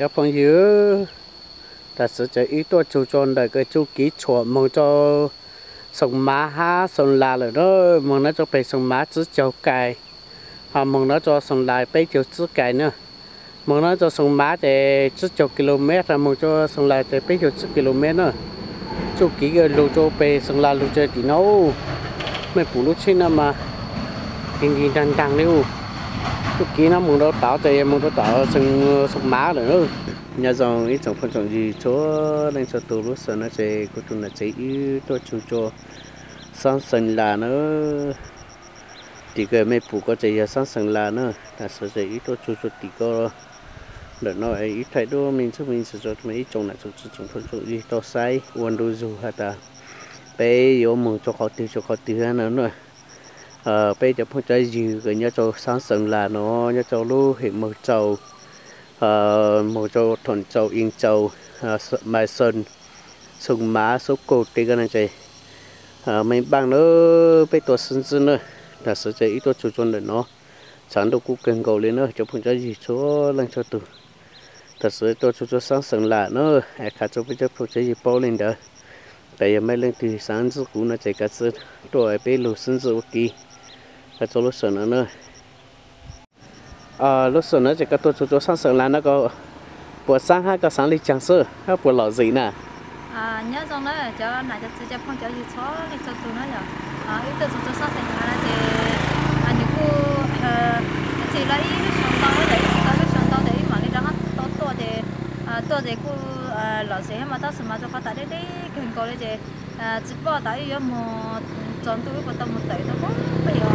要朋友，但是这一多就装的个就给错梦着送马哈送 lá 了 đó mong cho sông Mã ha sông La rồi đó, mong nó cho bé 送 má chứ cháu cài. Hoặc mong nó cho sông cho 送 lại bé cháu chứ cài nữa. Mong nó cho sông cho 送 má để chứ cháu km à mong cho cho 送 lại để bé cháu chứ km nữa. Chú ký cái lô cho về sông La lô chơi thì nó mày phụ lúc xin mà. Kinh kinh đang đang đấy chú kỹ nó muốn nó tạo cho em muốn nó tạo sông sông má rồi nữa nhà dòng ít trong phần trồng gì, chỗ nên cho tôi lúc sân nó sẽ có tụi nó chơi ít tôi chú cho sáng sân là nó thì cái mấy phụ có chạy sáng sân là nó, là sợ chơi ít tôi chú cho thì có để nó ít thay đổi mình cho mình sẽ cho mấy trồng lại cho trồng phân trồng gì, to sai quan đôi dù hả ta. Bé yếu mừng cho khó tiêu, cho khó tiêu nữa nữa ờ giờ cho phong trái gì cái nhà cho sáng sớm là nó nhà cho lu hiện một châu Ờ, một châu thuần châu yên châu ờ, mai sơn sông má số cổ cái cái này chơi mình bằng nó bây tổ sinh sinh nữa là sự chơi ít tổ chủ chọn để nó sáng đầu cũng cần cầu lên nữa cho phong cho gì chỗ lên cho tụ thật sự tôi chú cho sáng sớm là nó ai khá cho bây giờ phong cho gì bao lên đó tại giờ mấy lần từ sáng sớm cũng nó chạy cả sự tôi phải lù sinh giờ ok là cho lúc sửa nữa nữa ờ lúc sửa nữa chỉ có tôi tôi sáng sớm là nó có buổi sáng hay có sáng đi chẳng sơ hay buổi lọ gì nè. À nhớ rằng đó cho nãy cho cho phong cho gì chó đi cho tôi nói rồi à ít tôi tôi sáng sớm là thì anh những ờ, cô chỉ lấy lúc sáng tao để chỉ có sáng tao để mà đi ra hát tao to thì à, to thì cô à, lọ gì mà tao xem mà cho phát tại đây cái hình cầu đấy thì chỉ bảo tại vì một chọn tôi có tao một tẩy tao bây giờ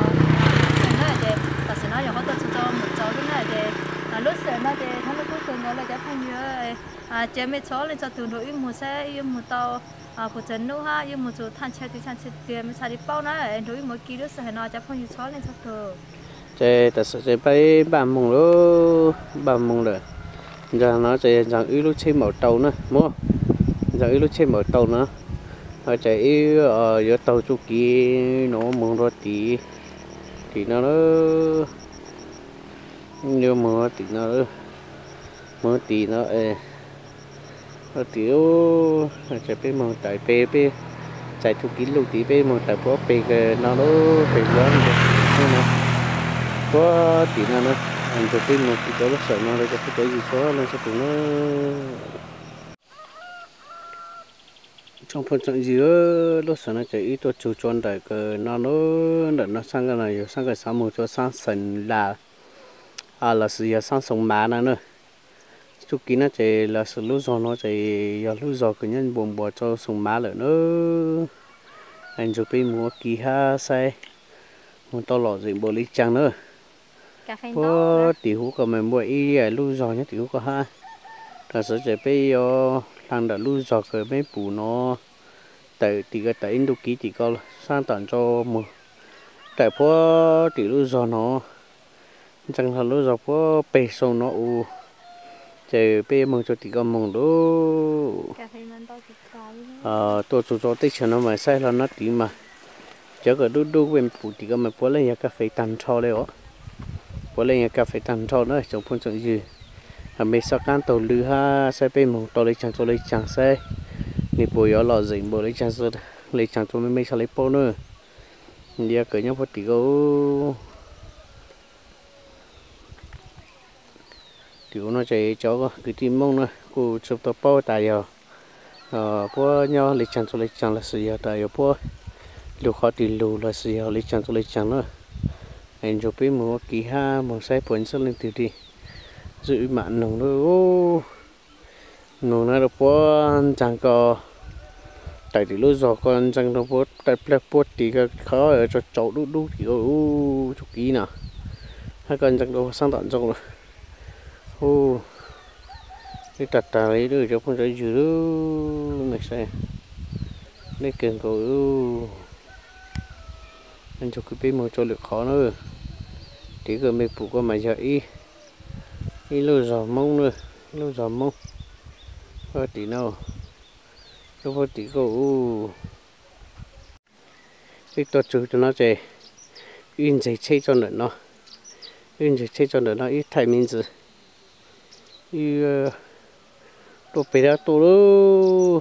xem đó là ta sẽ nói rằng có tôi cho một cháu lúc này à lúc sẽ nói để, thằng lúc cuối ngồi là cái phong nhớ à chế mấy cháu lên cho tụi nó yêu một xe yêu một tàu. À của chân nữa ha yêu một chỗ than xe thì than xe tiền mới xài đi bao nữa đối một kỳ lúc sẽ nói cho phong nhớ cháu lên cho tụi chế ta sẽ chế bay bàn mùng lô bàn mùng rồi giờ nó chế rằng yêu lúc chơi màu tàu nữa mua giờ yêu lúc chơi màu tàu nữa ở chạy ở giữa tàu chu kỳ, nó mừng rồi tí. Thì nó nó mưa thì nó mưa thì nó, ê. Nó tiểu chạy bên mưa tại bê bê chạy thu kín lúc tí bê mưa tại bó bê cái nó nó bê lớn như nó có thì nó nó anh chụp bên một cái đó sợ nó để cho cái gì đó nó sẽ cũng nó trong phần trận gì đó lúc sáng nó chạy ít tôi chú chọn đại cái nó nó nó nó sang cái này sang cái sáng một cho sang sân là à là sự giờ sang sông má nó nữa chú kia nó chạy là sự lúc giờ nó chạy giờ lúc giờ cái nhân buồn bỏ cho sông má lại nữa anh chụp bên mua kỳ ha sai muốn to lọ gì bộ lý trang nữa có tiểu của mình mua y lúc rồi nhá tiểu của ha thật sự chạy bây giờ thằng đã lưu giọt cái mấy bù nó tại thì cái tại Indo ký thì có sang tận cho một tại phố thì lưu giọt nó chẳng là lưu giọt phố bê sông nó u chạy bê mong cho thì có mong đó. Ờ tôi cho cho tích cho nó mà sai là nó tí mà. Chớ cái đu đu bên bù thì có mà phố lên cà phê tàn cho đấy ó. Phố lên cà phê tàn cho nữa trong phong chuyện gì à mấy sao can tàu lư ha xe pe một tàu lấy chẳng tàu lấy chẳng xe nè bồi ở lò dính bồi lấy chẳng xe lấy chẳng tàu mấy sao lấy po nữa giờ cởi nhau phát tiểu tiểu nó chạy chó cứ tìm mông nữa cô chụp tao po tại giờ ờ po nhau lấy chẳng cho lấy chẳng là sự giờ tại giờ po. Lu khó tìm lù là sự giờ lấy chẳng cho lấy chẳng nữa anh chụp cái một kỳ ha một xe bốn sơn lên từ đi giữ mạng nồng nữa ô nồng nó được chẳng có tại thì lúc giờ con chẳng nó bó tại plek bó thì cái khó ở cho cháu đu đu thì ô chục ký nào hai con chẳng đâu sang tận trong rồi. Ô cái tạt tà lấy được cho con trái dừa này xem đây cần cầu anh cho cái bên một cho được khó nữa. Thì cái mấy phụ con mà giờ y đi lô gió mông nữa lô gió mông có tí nào có có tí cổ cái tổ chức cho nó chơi yên dây chơi cho nó nó. Yên dây chơi cho nó nó, ít thay mình gì y tôi bị ra tổ lô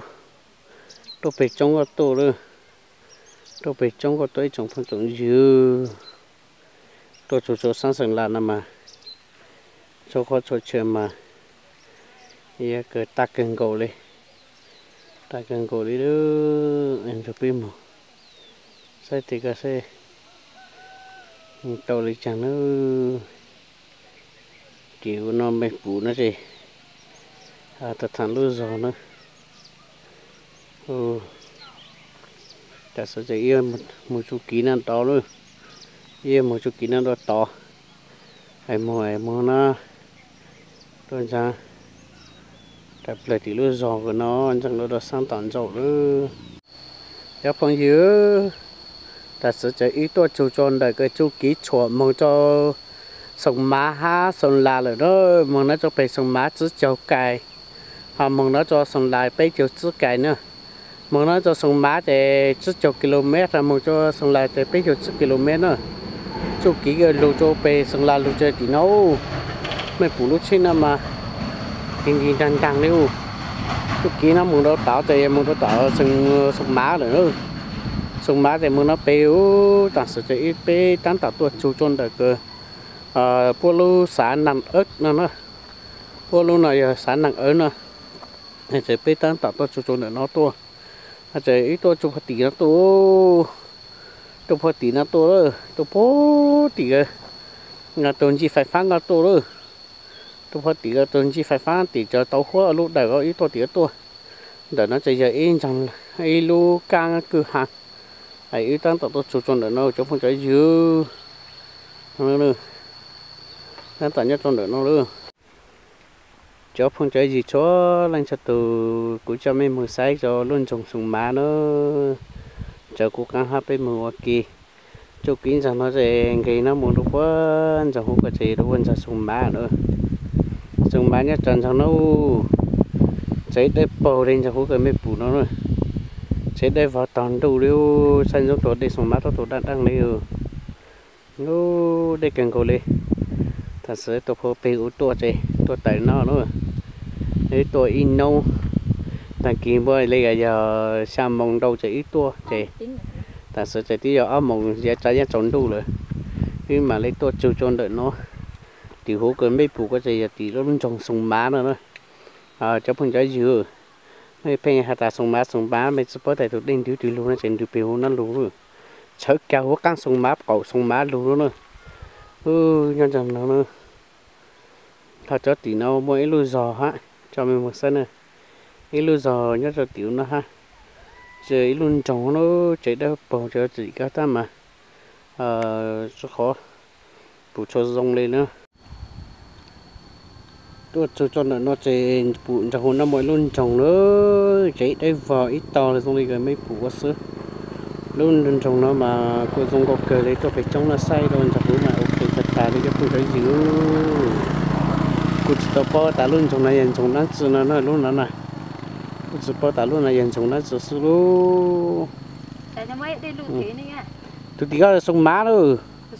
tôi bị trong cái tổ lô tôi bị trong cái tôi trong phần trong dư tổ chủ cho sáng sớm là nằm mà. Cho khó cho chơi mà giờ cái ta cần cầu đi. Ta cần cầu đi đó em cho pin mà sai thì cái sai tàu đi chẳng nó, kiểu nó mệt bù nó gì. À thật thằng lưu giò nữa ừ. Ta sẽ chỉ yêu một một chút kỹ năng to luôn yêu một chút kỹ năng đó to. Hay mua hay mua nó. Tôi ra tập lại thì lưu giò của nó chẳng nó được sang tận dầu nữa các phong nhớ đã sử chỉ ít tôi chú tròn đời cái chú ký chuột mong cho sông má ha sông la rồi đó mong nó cho bề sông má chứ cháu cài. Họ mong nó cho sông lại bề giờ chứ cài nữa. Mong nó cho sông má thì chứ cháu km là mong cho sông lại thì bề giờ chứ km nữa. Chú ký cái lô cho bề sông la lô chơi thì nấu, mấy phụ lúc trên mà kinh kinh trăng trăng đấy chú kia nó muốn nó tạo thì muốn nó tạo sừng sông má rồi nữa sông má thì muốn nó béo tạm sự chỉ bé tán tạo tuột chú chôn được cơ. Ờ, à polo xả nặng ớt nó nó lô này ờ, xả nặng ớt nó. Thì chỉ bé tán tạo tuột chú chôn được nó tua à chỉ ít tua chú phát tỷ nó tua tuột phát tỷ nó tua rồi chú bố tỷ cái ngà tuần chỉ phải phang ngà tua rồi tôi phải tỷ tôi chỉ phải phát tỷ cho tàu hoa lúc đại có ít tua tỷ tua. Để nó chạy giờ in chẳng ai lu càng cửa hàng. Ấy ít tăng tôi chủ tròn để nó cho phong trái dư nó nữa tăng tận nhất tròn để nó nữa cho phong trái gì cho lên cho từ cũng cho mấy mười sai cho luôn trồng sùng má nó. Cho cố gắng hấp bên mùa kỳ. Cho kín rằng nó sẽ cái nó muốn đâu quá chẳng không cái gì đâu quên cho sùng má nữa sùng má nhất tròn chẳng nó cháy đây bầu lên cho không cái mấy bù nó rồi, sẽ đây vào toàn đủ liu sản giống tổ để xuống mát tổ đang đang liu nó đây cần cầu đi thật sự tổ phố bê u tổ chơi tổ tại nó nữa đấy tổ in nâu. Tại kỳ bơi lấy cái giờ xem mong đâu chơi ít tổ chơi thật sự chơi tí giờ áo mong giờ trái giá trốn đủ rồi. Nhưng mà lấy tổ chiều trốn đợi nó thì hố cơ mấy phụ có gì thì nó luôn trồng sông má nữa nữa à cho phong trái dừa mấy bên hạt ta sông má sông má, mấy số bớt tại tụi đinh thiếu thiếu luôn nó trên tụi biểu nó luôn. Rồi chớ cao hố căng sông má cầu sông má luôn nữa ừ nhân dân nó nữa thật cho tí nó mỗi lúa giò ha, cho mình một sân này. Cái lúa giò nhất là tiểu nó ha. Chơi luôn trồng nó chạy đâu, bầu cho chỉ cả ta mà. Ờ rất khó. Bù cho rong lên nữa tôi cho cho nó nó chạy bụi cho hồn nó mỗi luôn trồng nữa chạy đây vào ít to là xong đi cái mấy bụi quá sữa luôn luôn trồng nó mà cô dùng có cờ đấy tôi phải trồng nó say rồi cho bụi mà ok thật thà đi cái bụi đấy dữ cô chỉ tao bỏ ta luôn. Trồng này trồng nó chỉ nó nó luôn nó này. Cô chỉ bỏ ta luôn này trồng nó chỉ sữa luôn. Tại sao mấy đi lụt thế này à? Tụi tí có sông má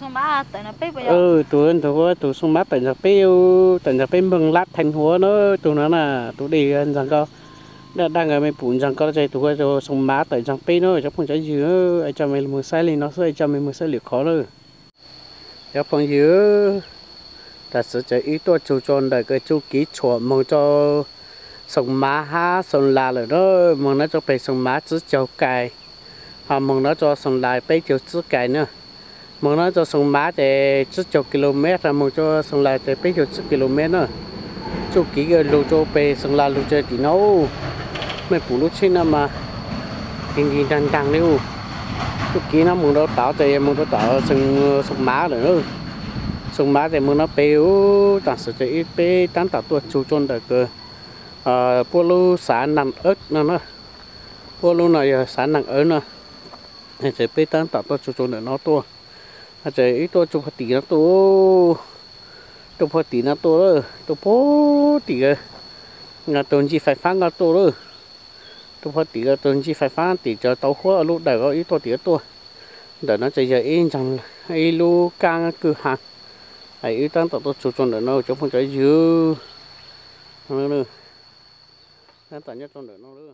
tụi tại nó bé bây giờ. Ừ tụi anh tụi tụi sông má tận nó bêu tận nó bêu mừng lát thành hóa nó, tụi nó là tụi đi anh rằng co. Đang ở mấy bún rằng co chơi tụi cho sông má tận giặc bêu nó, cho phong trái dứa, ai cho mấy mưa sai lên nó sẽ cho mấy mưa sai liệt khó rồi cho phong dứa ta sẽ chạy ít tôi chú chọn đời cái chú ký chuột mong cho sông má ha sông la rồi đó mong nó cho phải sông má chứ cháu cài. Họ mong nó cho sông lại bây giờ chứ cài nữa mong nó cho sông má thì chút chục km là mong cho sông lại thì bây giờ chục km nữa. Chú kỹ cái lô cho về sông lại lô chơi thì nó mấy phụ lúc xin mà. Kinh kinh đang đang đấy chú kỹ nó mong nó tạo thì mong nó tạo sông sông má rồi nữa sông má thì mong nó béo tạm sự cho ít bé tán tạo tuột chú chôn được cơ à polo xã nằm ớt nó nó polo này ờ, xã nằm ớt nó thì sẽ bé tán tạo tuột chú chôn được nó tua à trời ít tôi chụp tí nó to, chụp tí nó to rồi chụp bố tí cái ngà tuần chỉ phải phán ngà to rồi chụp tí cái tuần chỉ phải phán tí cho tàu khoa lúc đại có ít tôi tí tôi. Để nó chạy giờ yên chẳng, ai lu càng cứ hàng ai ít tăng tàu tôi chụp cho nó cho phong trái nó nữa nó tận nhất cho nó nữa